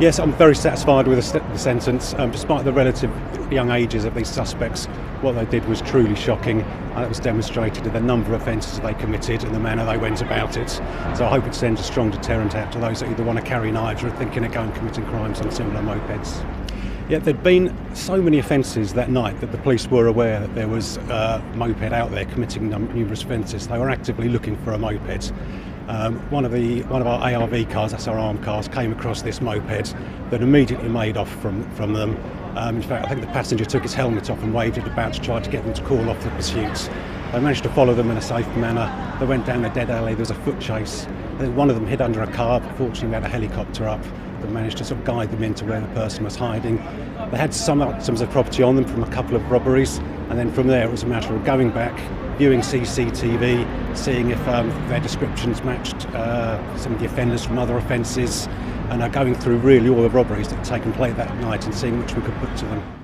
Yes, I'm very satisfied with the, sentence. Um, despite the relative young ages of these suspects, what they did was truly shocking, and it was demonstrated in the number of offences they committed and the manner they went about it. So I hope it sends a strong deterrent out to those that either want to carry knives or are thinking of going committing crimes on similar mopeds. Yet there'd been so many offences that night that the police were aware that there was a moped out there committing numerous offences. They were actively looking for a moped. Um, one of the one of our ARV cars, that's our armed cars, came across this moped that immediately made off from from them. Um, in fact, I think the passenger took his helmet off and waved it about to try to get them to call off the pursuit. They managed to follow them in a safe manner. They went down a dead alley. There was a foot chase. One of them hid under a car, but fortunately we had a helicopter up that managed to sort of guide them into where the person was hiding. They had some items of property on them from a couple of robberies, and then from there it was a matter of going back, viewing CCTV, seeing if um, their descriptions matched uh, some of the offenders from other offences, and uh, going through really all the robberies that had taken place that night and seeing which we could put to them.